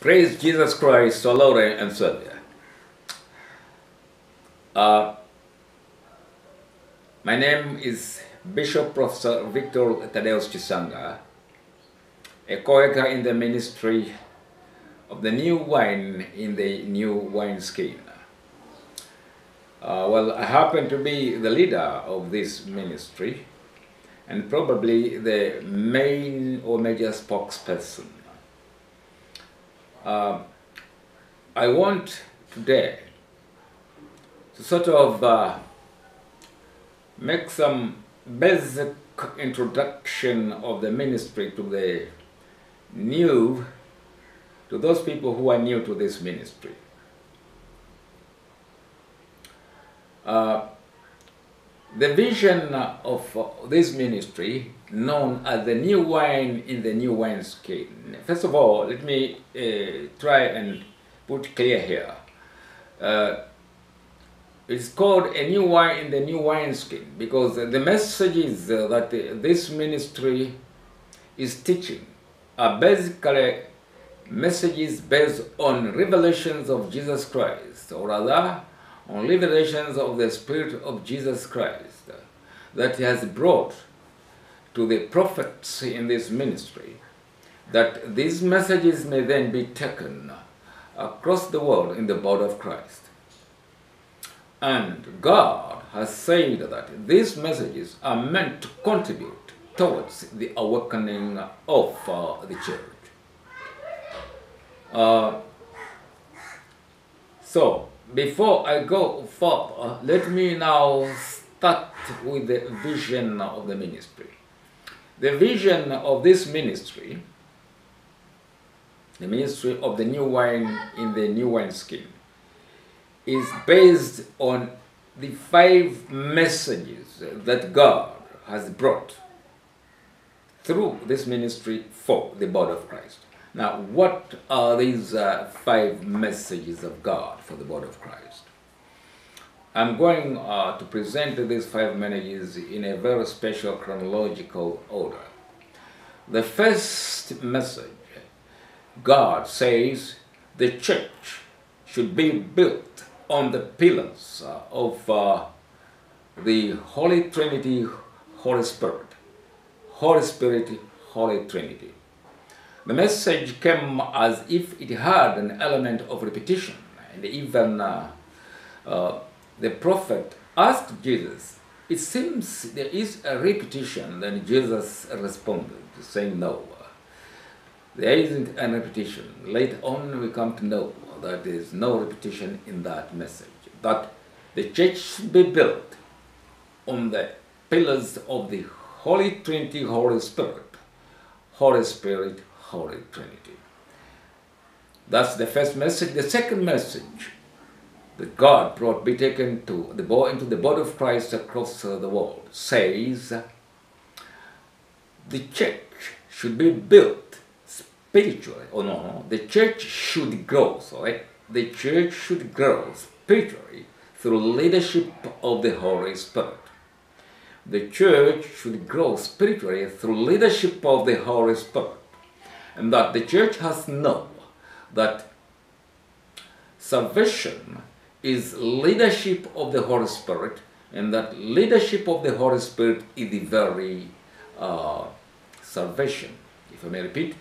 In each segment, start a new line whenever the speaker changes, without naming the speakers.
Praise Jesus Christ, Lord and Savior. Uh, my name is Bishop Professor Victor Tadeus Chisanga, a co-worker in the ministry of the new wine in the new wine skin. Uh, well, I happen to be the leader of this ministry and probably the main or major spokesperson. Uh, I want today to sort of uh, make some basic introduction of the ministry to the new, to those people who are new to this ministry. Uh, the vision of this ministry, known as the new wine in the new wine skin. First of all, let me uh, try and put clear here. Uh, it's called a new wine in the new wine skin because the messages that this ministry is teaching are basically messages based on revelations of Jesus Christ, or rather, on revelations of the Spirit of Jesus Christ that He has brought to the prophets in this ministry, that these messages may then be taken across the world in the body of Christ. And God has said that these messages are meant to contribute towards the awakening of uh, the church. Uh, so, before I go further, let me now start with the vision of the ministry. The vision of this ministry, the ministry of the new wine in the new wine skin, is based on the five messages that God has brought through this ministry for the body of Christ. Now, what are these uh, five messages of God for the body of Christ? I'm going uh, to present these five messages in a very special chronological order. The first message, God says the church should be built on the pillars of uh, the Holy Trinity, Holy Spirit. Holy Spirit, Holy Trinity. The message came as if it had an element of repetition, and even uh, uh, the prophet asked Jesus, It seems there is a repetition, then Jesus responded, saying, No, there isn't a repetition. Later on, we come to know that there is no repetition in that message, that the church should be built on the pillars of the Holy Trinity, Holy Spirit, Holy Spirit, Holy Trinity. That's the first message. The second message that God brought be taken to the into the body of Christ across the world says the church should be built spiritually. Oh no, no, the church should grow. Sorry, the church should grow spiritually through leadership of the Holy Spirit. The church should grow spiritually through leadership of the Holy Spirit and that the church has known that salvation is leadership of the Holy Spirit, and that leadership of the Holy Spirit is the very uh, salvation. If I may repeat,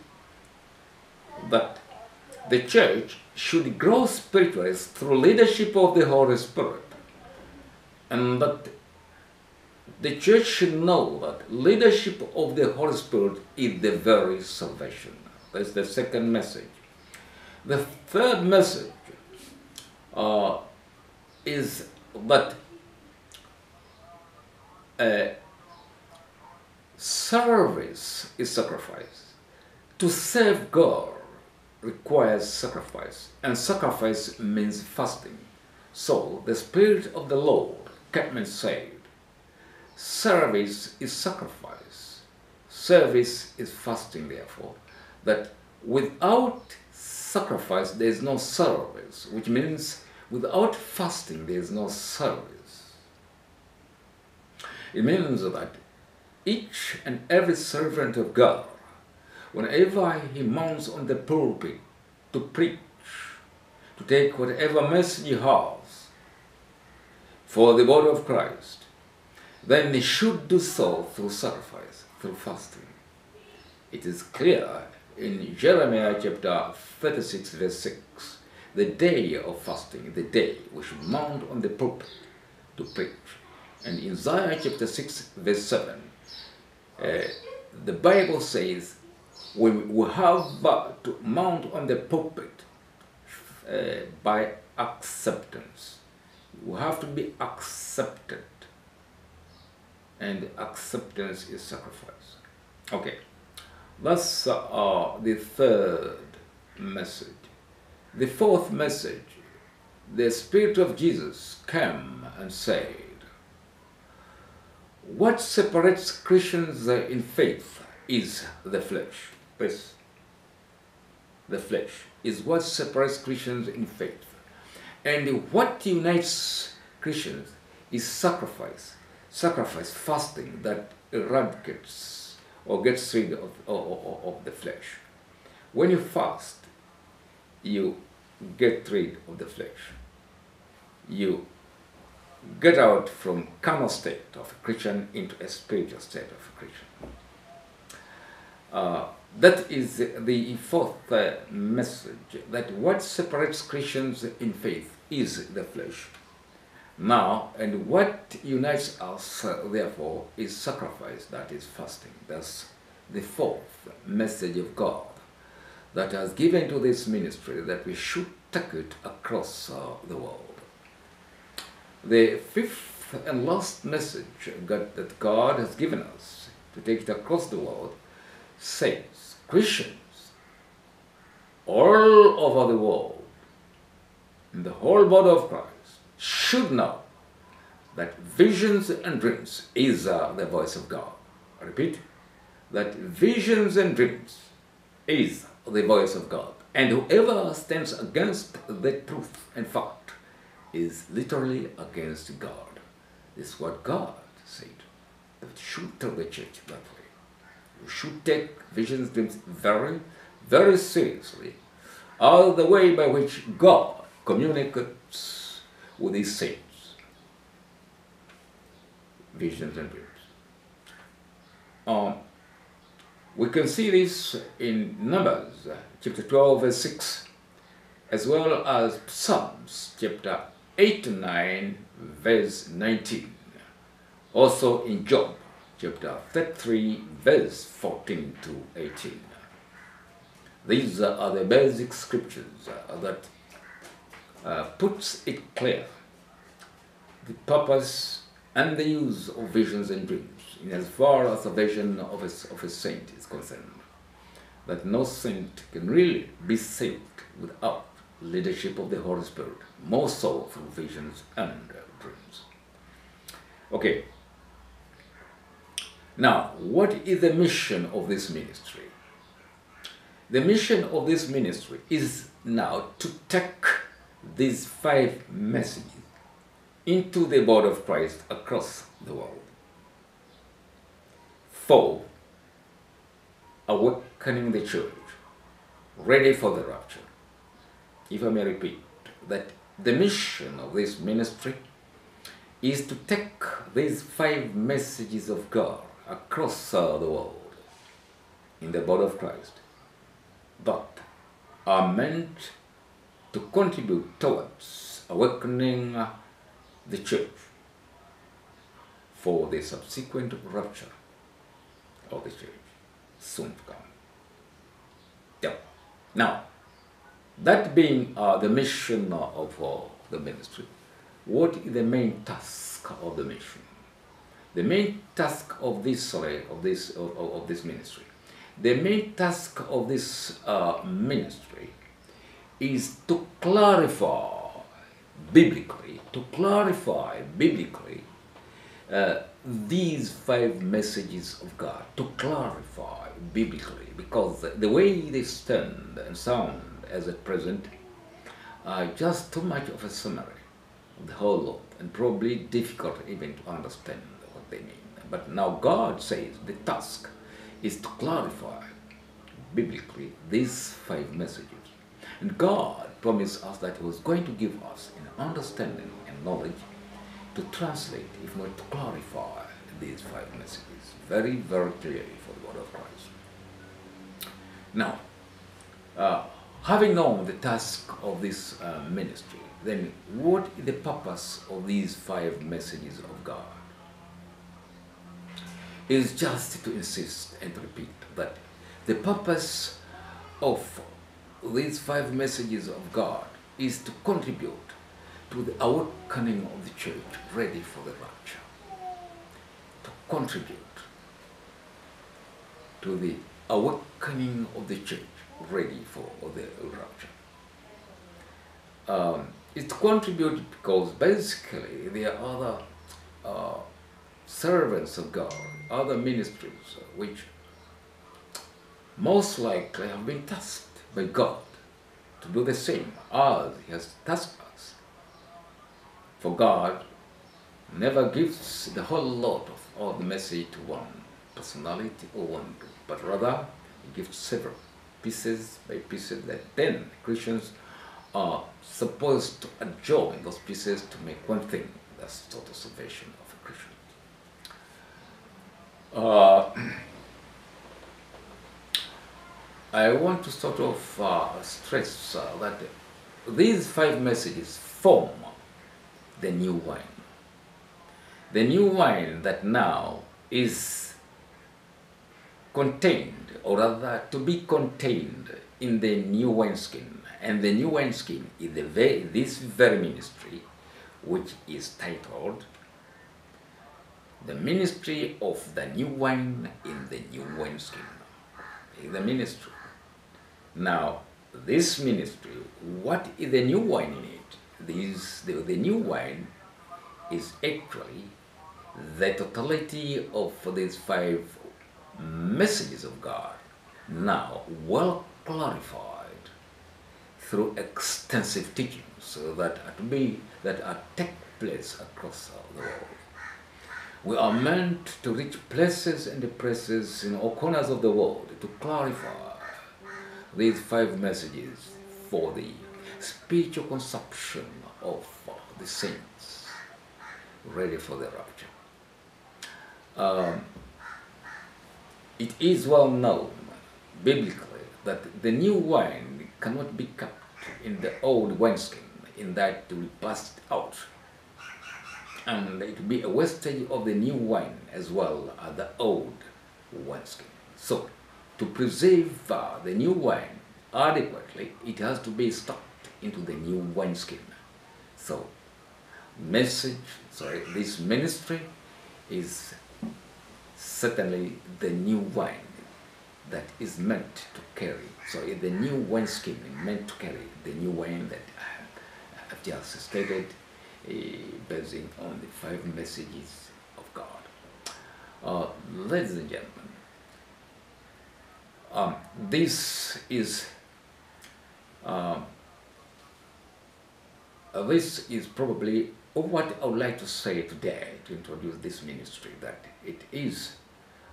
that the church should grow spiritually through leadership of the Holy Spirit, and that the church should know that leadership of the Holy Spirit is the very salvation. That's the second message. The third message uh, is but uh, service is sacrifice. To serve God requires sacrifice, and sacrifice means fasting. So the Spirit of the Lord kept me saved. Service is sacrifice. Service is fasting, therefore. That without sacrifice there is no service, which means without fasting there is no service. It means that each and every servant of God, whenever he mounts on the pulpit to preach, to take whatever message he has for the body of Christ, then he should do so through sacrifice, through fasting. It is clear in Jeremiah chapter 36, verse 6, the day of fasting, the day we should mount on the pulpit to preach. And in Isaiah chapter 6, verse 7, uh, the Bible says we, we have to mount on the pulpit uh, by acceptance. We have to be accepted. And acceptance is sacrifice. Okay. That's uh, the third message. The fourth message, the Spirit of Jesus came and said, What separates Christians in faith is the flesh. The flesh is what separates Christians in faith. And what unites Christians is sacrifice. Sacrifice, fasting that eradicates or gets rid of, of, of the flesh. When you fast, you get rid of the flesh. You get out from carnal state of a Christian into a spiritual state of a Christian. Uh, that is the fourth uh, message that what separates Christians in faith is the flesh. Now, and what unites us, uh, therefore, is sacrifice, that is fasting. That's the fourth message of God that has given to this ministry that we should take it across uh, the world. The fifth and last message God, that God has given us to take it across the world says Christians all over the world, in the whole body of Christ, should know that visions and dreams is uh, the voice of God. I repeat, that visions and dreams is the voice of God. And whoever stands against the truth and fact is literally against God. This is what God said. Should tell the church that way. You should take visions, very, very seriously. All the way by which God communicates with his saints. Visions and dreams. Um, we can see this in Numbers chapter 12 verse 6 as well as Psalms chapter 8 to 9 verse 19. Also in Job chapter 33 verse 14 to 18. These are the basic scriptures that uh, puts it clear the purpose and the use of visions and dreams in as far as the vision of a, of a saint is concerned. That no saint can really be saved without leadership of the Holy Spirit, more so through visions and dreams. Okay. Now, what is the mission of this ministry? The mission of this ministry is now to take these five messages into the body of Christ across the world. Four, awakening the church, ready for the rapture. If I may repeat, that the mission of this ministry is to take these five messages of God across uh, the world in the body of Christ that are meant to contribute towards awakening the church for the subsequent rapture of the church soon to come. Yeah. Now, that being uh, the mission of uh, the ministry, what is the main task of the mission? The main task of this of this of, of this ministry, the main task of this uh, ministry is to clarify biblically, to clarify biblically uh, these five messages of God, to clarify biblically, because the way they stand and sound as at present are just too much of a summary of the whole lot and probably difficult even to understand what they mean. But now God says the task is to clarify biblically these five messages And God promised us that He was going to give us understanding and knowledge to translate, if not to clarify, these five messages very, very clearly for the word of Christ. Now, uh, having known the task of this uh, ministry, then what is the purpose of these five messages of God? Is just to insist and repeat that the purpose of these five messages of God is to contribute to the awakening of the church ready for the rapture. To contribute to the awakening of the church ready for the rapture. Um, it contributes because basically there are other uh, servants of God, other ministries, which most likely have been tasked by God to do the same as He has tasked. For God never gives the whole lot of all the message to one personality or one group, but rather He gives several pieces by pieces that then Christians are supposed to adjoin those pieces to make one thing. That's total salvation of a Christian. Uh, I want to sort of uh, stress uh, that these five messages form the new wine. The new wine that now is contained, or rather to be contained in the new wineskin. And the new wineskin is the very, this very ministry, which is titled The Ministry of the New Wine in the New Wineskin. The ministry. Now, this ministry, what is the new wine in it? This, the, the new wine is actually the totality of these five messages of God, now well clarified through extensive teachings that are to be that are take place across the world. We are meant to reach places and places in all corners of the world to clarify these five messages for the spiritual consumption of the saints ready for the rapture. Um, it is well known biblically that the new wine cannot be kept in the old wineskin, in that it will be passed out. And it will be a wastage of the new wine as well as the old wineskin. So, to preserve uh, the new wine adequately, it has to be stocked into the new wineskin. So, message, sorry, this ministry is certainly the new wine that is meant to carry. So, the new wineskin is meant to carry the new wine that I have just stated, uh, basing on the five messages of God. Uh, ladies and gentlemen, um, this is uh, this is probably what I would like to say today to introduce this ministry that it is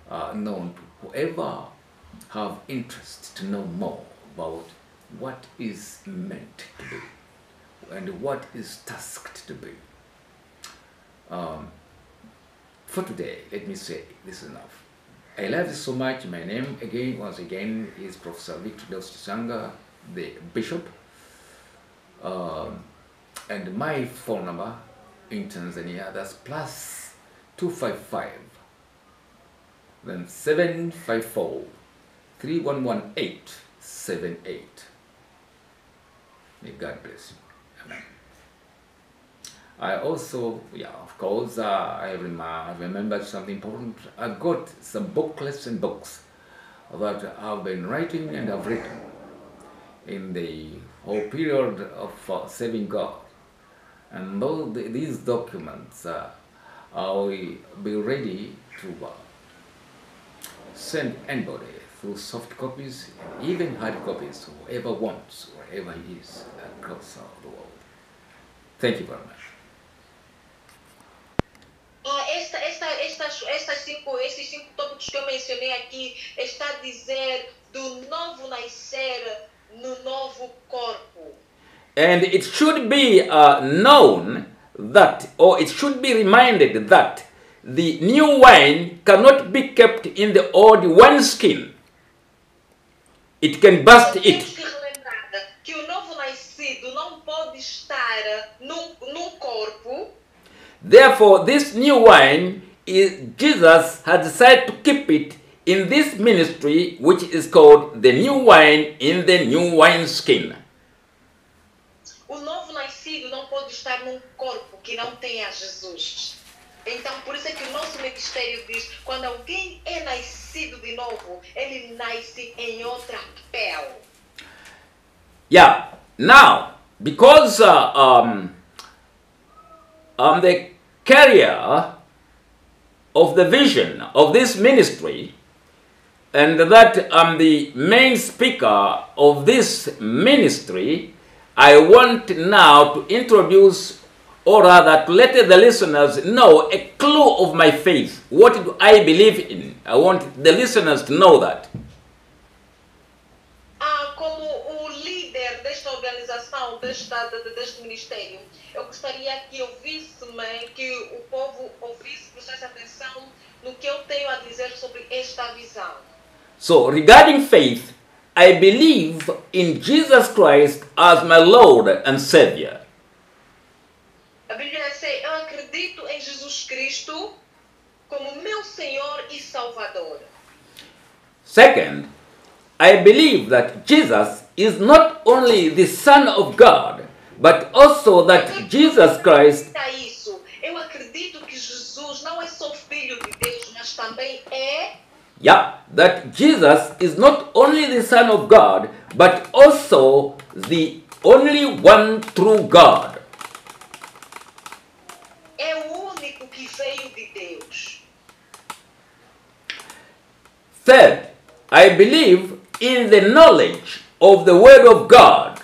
uh, known to whoever have interest to know more about what is meant to be and what is tasked to be. Um, for today, let me say this is enough. I love you so much. My name again, once again, is Professor Victor Dos Sanga, the bishop. Um, and my phone number in Tanzania, that's plus 255, then 754 3118 78. May God bless you. Amen. I also, yeah, of course, uh, I remember something important. I got some booklets and books that I've been writing and I've written in the whole period of uh, saving God. And those, these documents uh, will be ready to uh, send anybody through soft copies, and even hard copies, whoever wants, wherever he is across the world. Thank you very much.
Ah, esta, esta, estas, estas cinco, esses cinco tópicos que eu mencionei aqui está a dizer do novo nascer no novo corpo.
And it should be uh, known that, or it should be reminded that the new wine cannot be kept in the old wineskin. It can burst it.
que relembrar que o novo nascido não pode estar num, num corpo,
Therefore, this new wine is Jesus has decided to keep it in this ministry, which is called the new wine in the new wineskin.
Estar num corpo que não tenha Jesus. Então, por isso é que o nosso ministério diz: quando alguém é nascido de novo, ele nasce em outra pele.
Yeah. Now, because uh, um, I'm the carrier of the vision of this ministry, and that I'm the main speaker of this ministry, I want now to introduce, or rather, to let the listeners know a clue of my faith. What do I believe in? I want the listeners to know that.
Ah, como o líder desta organização, desta, de- de- deste ministério, eu gostaria que ouvisse-me, que o povo ouvisse, prestasse atenção no que eu tenho a dizer sobre esta visão.
So, regarding faith, I believe in Jesus Christ as my Lord and Savior.
A Bíblia diz, eu acredito em Jesus Cristo como meu Senhor e Salvador.
Second, I believe that Jesus is not only the Son of God, but also that Jesus Christ
eu acredito que Jesus não é só filho de Deus, mas também é
Yeah, that Jesus is not only the Son of God, but also the only one true God.
é o único que veio de Deus.
Third, I believe in the knowledge of the Word of God.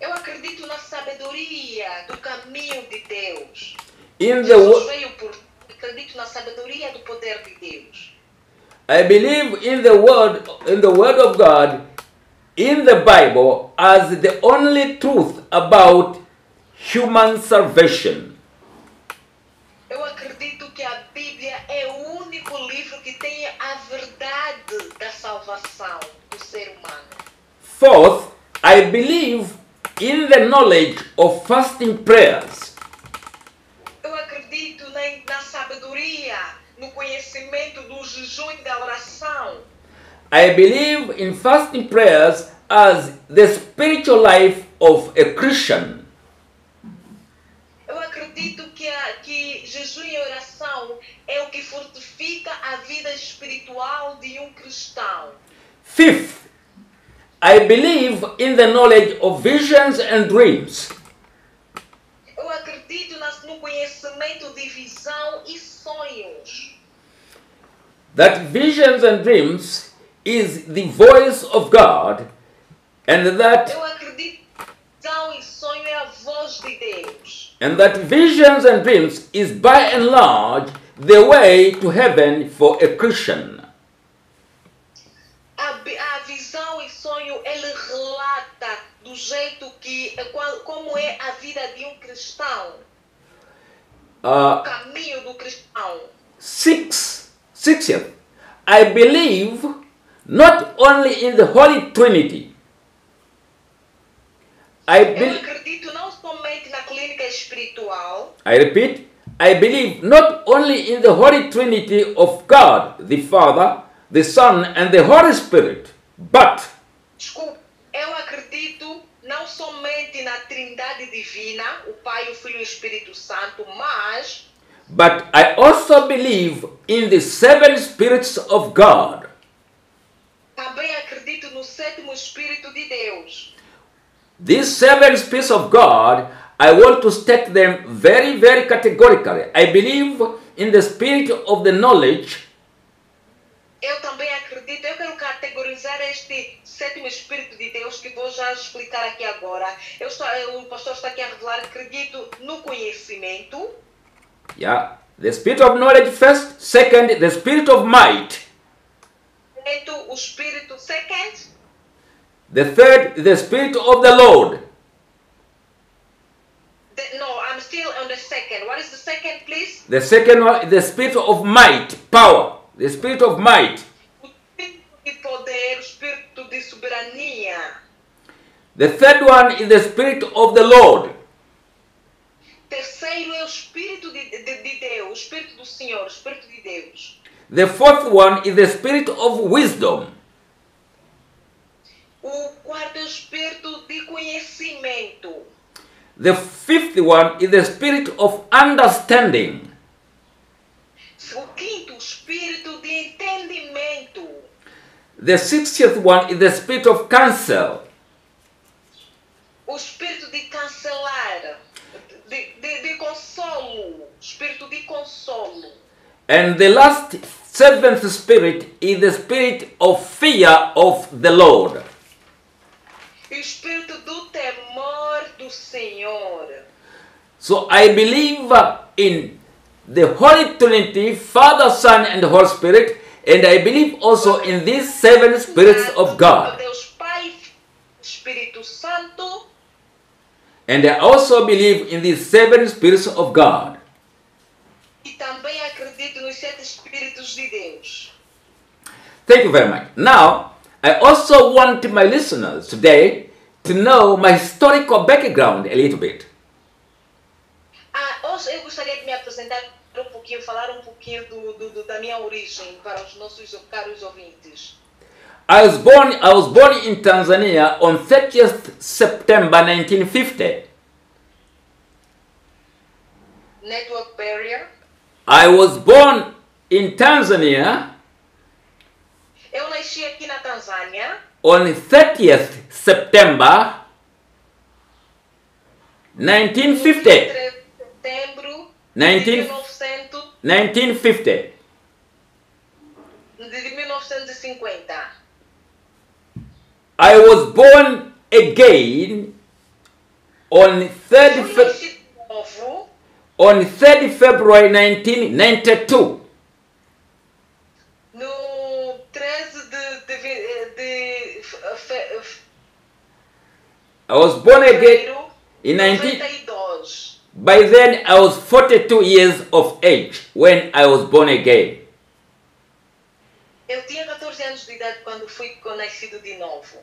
Eu acredito na sabedoria do caminho de Deus.
In the
Jesus
wo-
veio por acredito na sabedoria do poder de Deus.
I believe in the word in the word of God in the Bible as the only truth about human salvation.
Eu acredito que a Bíblia é o único livro que tem a verdade da salvação do ser humano.
Fourth, I believe in the knowledge of fasting prayers. I believe in fasting prayers as the spiritual life of a Christian.
Eu acredito que, a, que jejum e oração é o que fortifica a vida espiritual de um cristão.
Fifth, I believe in the knowledge of visions and dreams.
Eu acredito no conhecimento de visão e sonhos.
That visions and dreams is the voice of God and that
Eu acredito que visão sonho é a voz de Deus.
and that visions and dreams is by and large the way to heaven for a Christian.
A, bi- a visão e sonho, ele relata do jeito que, qual- como é a vida de um cristão, o
Uh,
caminho do cristão.
six, sixth, I believe not only in the Holy Trinity. I
Eu acredito não somente na clínica espiritual,
I repeat, I believe not only in the Holy Trinity of God, the Father, the Son, and the Holy Spirit, but
desculpe, eu acredito não somente na trindade divina, o Pai, o Filho e o Espírito Santo, mas
but I also believe in the seven spirits of God.
também acredito no sétimo Espírito de Deus.
These seven spirits of God, I want to state them very, very categorically. I believe in the spirit of the knowledge,
Eu também acredito, eu quero categorizar este sétimo Espírito de Deus que vou já explicar aqui agora. Eu estou, eu- o pastor está aqui a revelar, acredito no conhecimento,
yeah, the spirit of knowledge first, second, the spirit of might,
acredito o Espírito, second,
The third, the Spirit of the Lord.
The- no, I'm still on the second. What is the second, please?
The second one, the Spirit of might, power. The Spirit of might.
O espírito de poder, o espírito de soberania.
The third one is the Spirit of the Lord.
Espírito de, de, de Deus, o espírito do Senhor, o espírito de Deus.
The fourth one is the Spirit of wisdom.
O quarto é o espírito de conhecimento.
The fifth one is the Spirit of understanding.
O quinto, o espírito de entendimento.
The sixth one is the Spirit of counsel.
O espírito de cancelar, de, consolo. Espírito de consolo.
And the last seventh spirit is the spirit of fear of the Lord.
E o espírito do temor do Senhor.
So I believe in the Holy Trinity, Father, Son, and Holy Spirit, and I believe also in these seven spirits of God.
Deus Pai, Espírito Santo.
And I also believe in the seven spirits of God.
E também acredito nos sete Espíritos de Deus.
Thank you very much. Now, I also want my listeners today to know my historical background a little bit.
Ah, hoje eu gostaria de me apresentar um pouquinho, falar um pouquinho do, do- do- da minha origem para os nossos caros ouvintes.
I was born I was born in Tanzania on 30th September 1950.
Network Barrier.
I was born in Tanzania
Eu nasci aqui na Tanzânia
on 30th September 1950.
23 de setembro de
19
1900
1950.
de 1950.
I was born again on 30 Fe-
nasci de novo
on 30 February 1992.
no 13 de, de, de, de fe- fe-
I was born again in
de
19 By then I was 42 years of age when I was born again.
Eu tinha 14 anos de idade quando fui nascido de novo.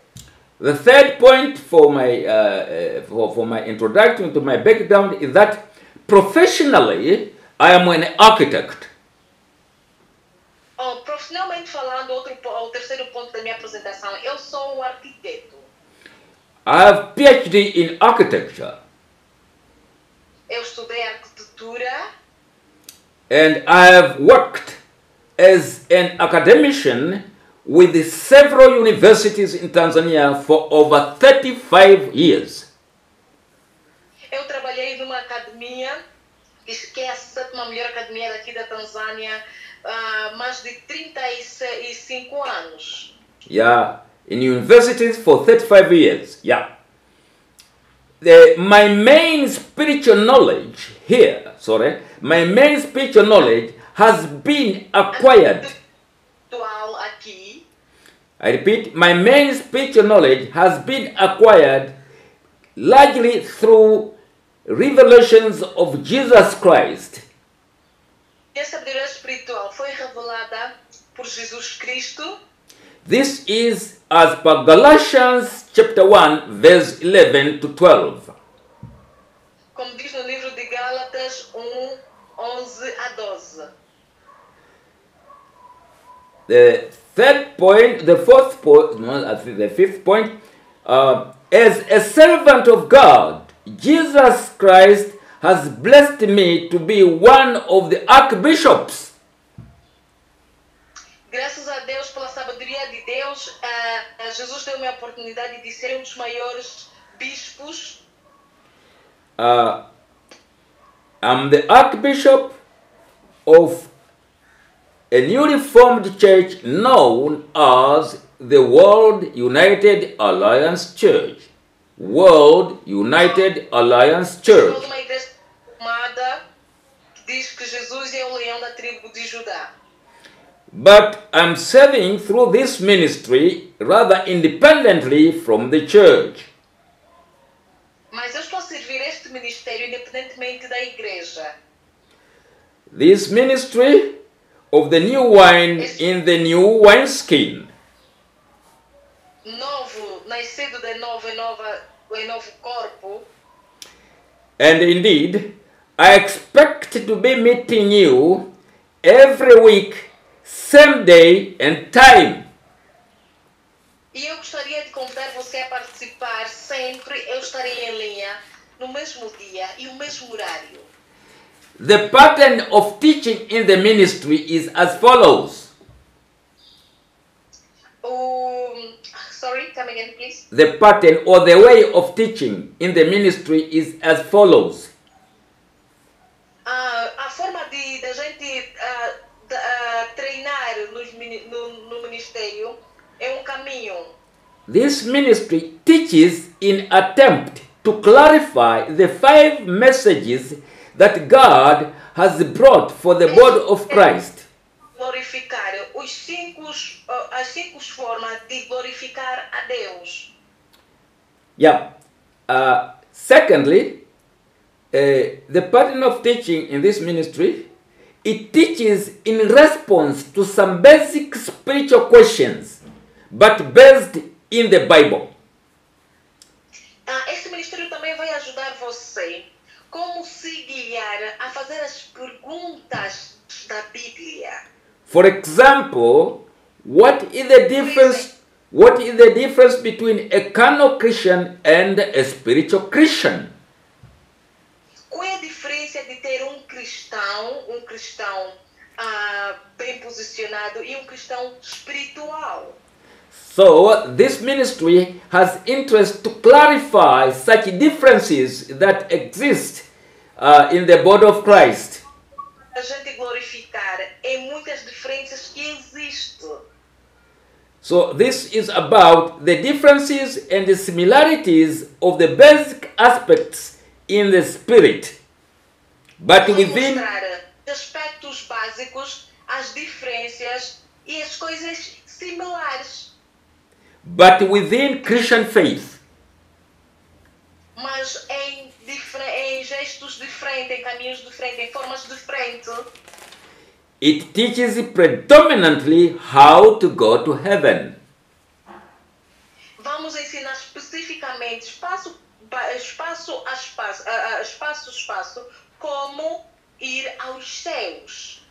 The third point for my uh, uh, for, for my introduction to my background is that professionally I am an architect.
Oh, profissionalmente falando, outro, o terceiro ponto da minha apresentação, eu sou um arquiteto.
I have PhD in architecture
Eu estudei arquitetura
and I have worked as an academician with several universities in Tanzania for over 35 years.
Eu trabalhei numa academia, que é a sétima melhor academia daqui da Tanzânia, há mais de 35 anos.
Yeah, in universities for 35 years. Yeah. The, my main spiritual knowledge here, sorry, my main spiritual knowledge has been acquired. I repeat, my main spiritual knowledge has been acquired largely through revelations of Jesus Christ.
essa sabedoria espiritual foi revelada por Jesus Cristo,
This is as per Galatians chapter 1, verse 11 to 12.
como diz no livro de Gálatas um, 1, 11 a 12.
The third point, the fourth point, no, I think the fifth point, uh, as a servant of God, Jesus Christ has blessed me to be one of the archbishops.
Graças a Deus, pela sabedoria de Deus, ah, Jesus deu-me a oportunidade de ser um dos maiores bispos.
Uh, I'm the archbishop of a newly formed church known as the World United Alliance Church. World United Alliance Church.
de uma igreja formada que diz que Jesus é o leão da tribo de Judá.
But I'm serving through this ministry rather independently from the church.
Mas eu estou a servir este ministério independentemente da igreja.
This ministry of the new wine in the new wineskin.
Novo, nascido de novo em, nova, em novo corpo.
And indeed, I expect to be meeting you every week, same day and time.
E eu gostaria de convidar você a participar sempre. Eu estarei em linha no mesmo dia e o mesmo horário.
The pattern of teaching in the ministry is as follows.
O... Sorry, come again, please.
The pattern or the way of teaching in the ministry is as follows.
Ah, a forma de da gente ah, de- ah, treinar nos no, no ministério é um caminho.
This ministry teaches in attempt to clarify the five messages that God has brought for the body of Christ.
Glorificar os cinco, ah, as cinco formas de glorificar a Deus.
Yeah. Uh, secondly, uh, the pattern of teaching in this ministry, it teaches in response to some basic spiritual questions, but based in the Bible.
Ah, este ministério também vai ajudar você como se a fazer as perguntas da Bíblia.
For example, what is the difference? What is the difference between a carnal Christian and a spiritual Christian?
Qual é a diferença de ter um cristão, um cristão ah, bem posicionado e um cristão espiritual?
So, this ministry has interest to clarify such differences that exist uh, in the body of Christ.
A gente glorificar em muitas diferenças que existem.
So, this is about the differences and the similarities of the basic aspects in the spirit. But within
aspectos básicos, as diferenças e as coisas similares.
but within Christian faith.
Mas em, em gestos diferentes, em caminhos diferentes, em formas diferentes.
It teaches predominantly how to go to heaven.
Vamos ensinar especificamente, espaço, pa- espaço a espaço, a- espaço espaço, como ir aos céus.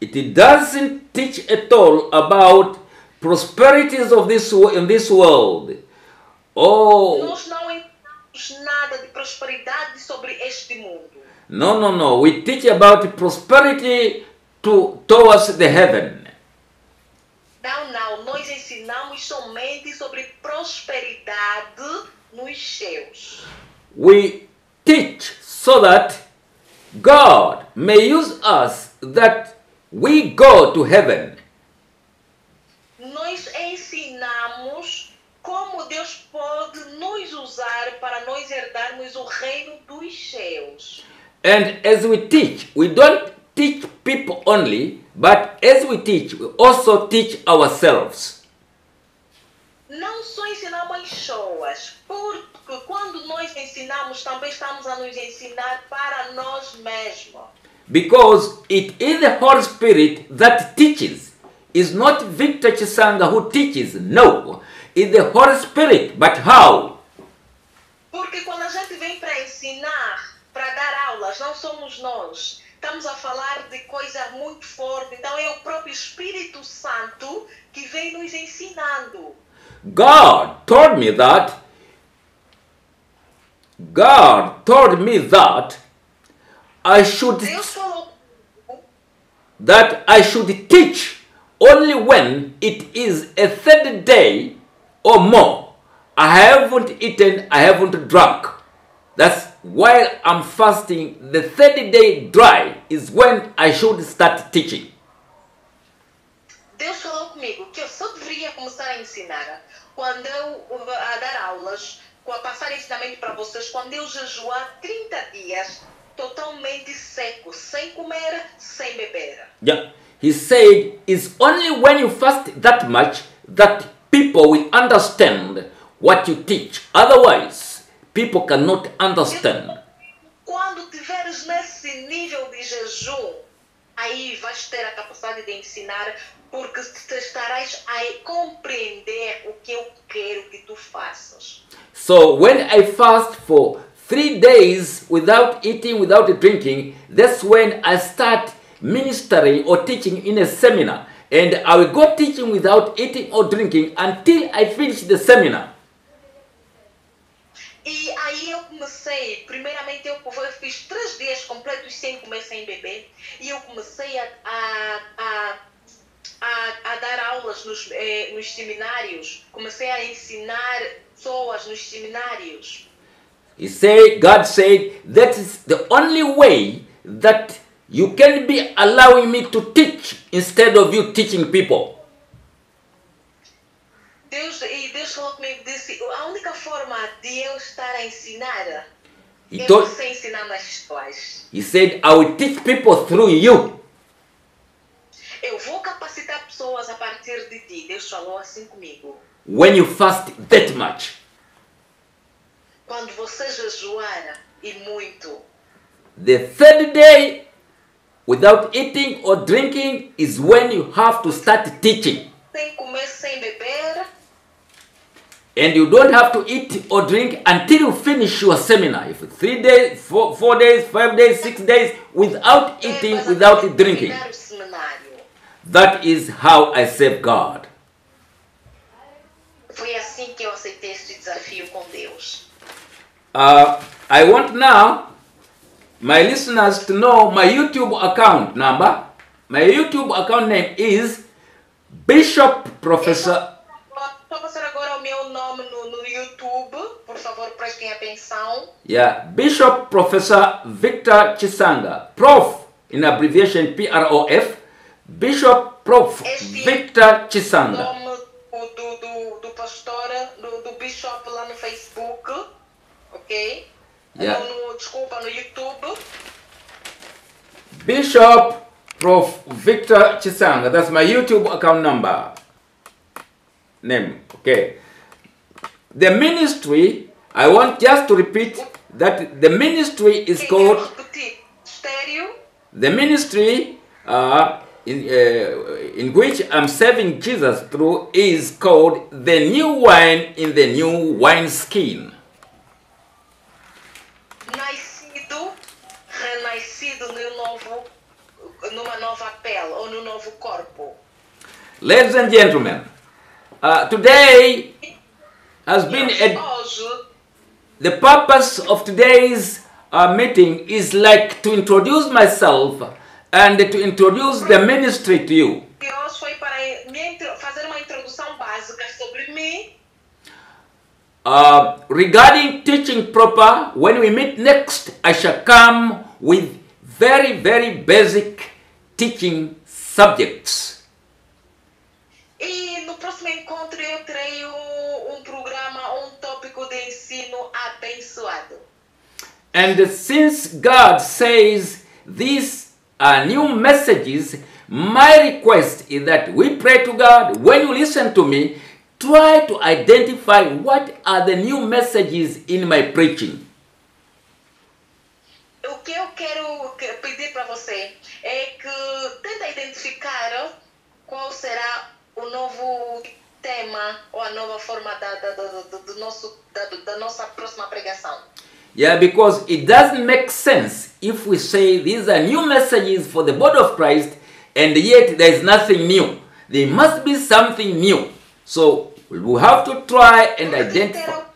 It doesn't teach at all about prosperities of this in this world. Oh,
Ensinamos nada de prosperidade sobre este mundo.
no, no, no. We teach about prosperity to towards the heaven.
Não, não, nós ensinamos somente sobre prosperidade nos céus.
We teach so that God may use us that we go to heaven.
nós ensinamos como Deus pode nos usar para nós herdarmos o reino dos céus.
And as we teach, we don't teach people only, but as we teach, we also teach ourselves.
Não só ensinamos as pessoas, porque quando nós ensinamos, também estamos a nos ensinar para nós mesmos.
Because it is the Holy Spirit that teaches. It's not Victor Chisanga who teaches. No, it's the Holy Spirit. But how?
Porque quando a gente vem para ensinar, para dar aulas, não somos nós. Estamos a falar de coisa muito forte. Então é o próprio Espírito Santo que vem nos ensinando.
God told me that. God told me that I should that I should teach only when it is a third day or more. I haven't eaten, I haven't drunk. That's while I'm fasting, the 30 day dry is when I should start teaching.
Deus falou comigo que eu só deveria começar a ensinar quando eu a dar aulas, a passar ensinamento para vocês, quando eu jejuar 30 dias totalmente seco, sem comer, sem beber.
Yeah. He said it's only when you fast that much that people will understand what you teach. Otherwise, people cannot understand.
Quando tiveres nesse nível de jejum, aí vais ter a capacidade de ensinar, porque estarás a compreender o que eu quero que tu faças.
So when I fast for three days without eating, without drinking, that's when I start ministering or teaching in a seminar. And I will go teaching without eating or drinking until I finish the seminar.
E aí eu comecei, primeiramente eu, eu fiz três dias completos sem comer, sem beber, e eu comecei a, a, a, a, a dar aulas nos, eh, nos seminários, comecei a ensinar pessoas nos seminários.
He said, God said, that is the only way that you can be allowing me to teach instead of you teaching people.
Deus, e Deus falou comigo, disse, a única forma de eu estar a ensinar
He
é
told,
você ensinando as pessoas.
he said, I will teach people through you.
Eu vou capacitar pessoas a partir de ti. Deus falou assim comigo.
When you fast that much.
Quando você jejuar e muito,
The third day, without eating or drinking, is when you have to start teaching.
sem comer, sem beber,
And you don't have to eat or drink until you finish your seminar. If three days, four, four days, five days, six days, without eating, without drinking.
terminar o seminário.
That is how I serve God.
Foi assim que eu aceitei este desafio com Deus.
Uh, I want now my listeners to know my YouTube account number. My YouTube account name is Bishop Professor.
Só passar agora o meu nome no, no YouTube. Por favor, prestem atenção.
Yeah, Bishop Professor Victor Chisanga. Prof in abbreviation P R O F. Bishop Prof
Este-
Victor
O
Chisanga.
nome do, do, do, do pastor, do, do bishop lá no Facebook. Ok?
Yeah.
No, desculpa, no YouTube.
Bishop Prof Victor Chisanga. That's my YouTube account number. Name. Okay. The ministry, I want just to repeat that the ministry is called
quer repetir? Estéreo.
the ministry uh, in, uh, in which I'm serving Jesus through is called the new wine in the new wineskin.
Nascido, renascido no novo, numa nova pele ou no novo corpo.
Ladies and gentlemen, uh, today has been a, the purpose of today's uh, meeting is like to introduce myself and to introduce the ministry to you.
hoje foi para me intro- fazer uma introdução básica sobre mim.
Uh, regarding teaching proper, when we meet next, I shall come with very, very basic teaching subjects.
E no próximo encontro eu um, um programa, um tópico de ensino abençoado.
And since God says these are new messages, my request is that we pray to God. When you listen to me, try to identify what are the new messages in my preaching.
O que eu quero que- pedir para você é que tenta identificar qual será o novo tema ou a nova forma da, da, da, do nosso, da, da nossa próxima pregação.
Yeah, because it doesn't make sense if we say these are new messages for the body of Christ and yet there is nothing new. There must be something new. So we have to try and identify.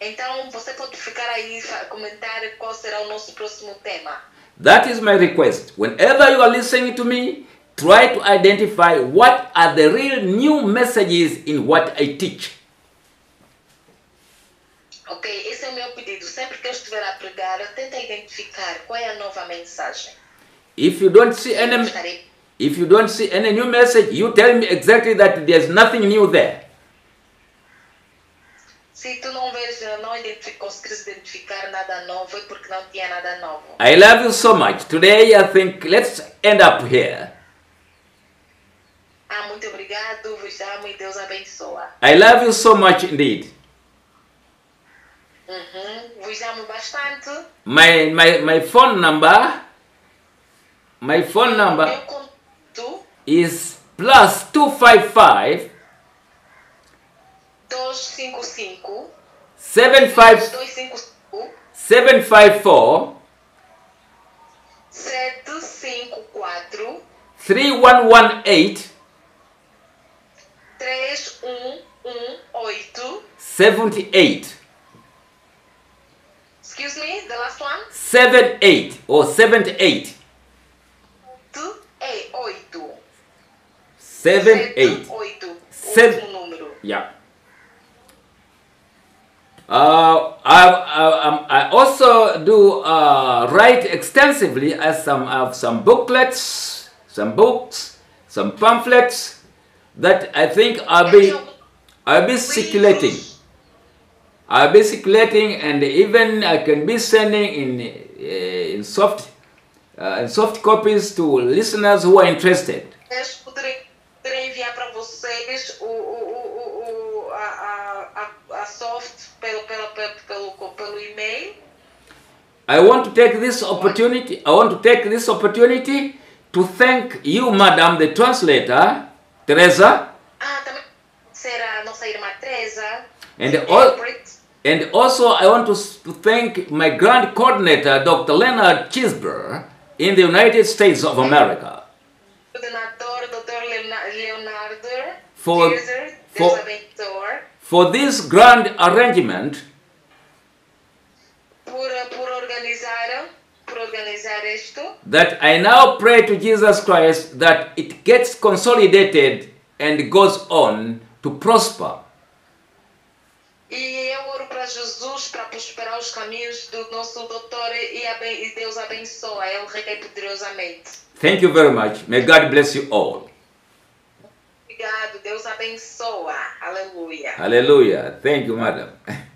Então você pode ficar aí comentar qual será o nosso próximo tema.
That is my request. Whenever you are listening to me, try to identify what are the real new messages in what I teach.
Ok, esse é o meu pedido. Sempre que eu estiver a pregar, tenta identificar qual é a nova mensagem.
If you don't see any if you don't see any new message, you tell me exactly that there's nothing new there.
Se tu não vês, não conseguires identificar nada novo, é porque não tinha nada novo.
I love you so much. Today I think let's end up here.
Ah, muito obrigado, vos amo e Deus abençoa.
I love you so much indeed.
Uhum. Vos amo bastante.
My my my phone number my phone number
Meu contato
is plus 255
255
75
255
754
754
3118
3118
78
Excuse me, the last one?
78 or 78
Tu é 8.
78
8.
Seven-
número.
yeah uh, I, I, um, I also do uh, write extensively as some of some booklets, some books, some pamphlets that I think I'll be I'll be circulating. I'll be circulating, and even I can be sending in uh, in soft uh, in soft copies to listeners who are interested.
Pelo, pelo, e-mail.
I want to take this opportunity. I want to take this opportunity to thank you, Madam, the translator, Teresa,
Ah, também será a nossa irmã Teresa.
And and also I want to, to thank my grand coordinator, Dr. Leonard Chisber, in the United States of America.
Dr. Leonardo
For- for- For this grand arrangement,
por, por organizar por organizar isto
that I now pray to Jesus Christ that it gets consolidated and goes on to prosper.
e eu oro para Jesus para prosperar os caminhos do nosso doutor e, e Deus abençoa ele requer poderosamente
Thank you very much. May God bless you all.
obrigado Deus abençoa aleluia
Hallelujah. Thank you, Madam.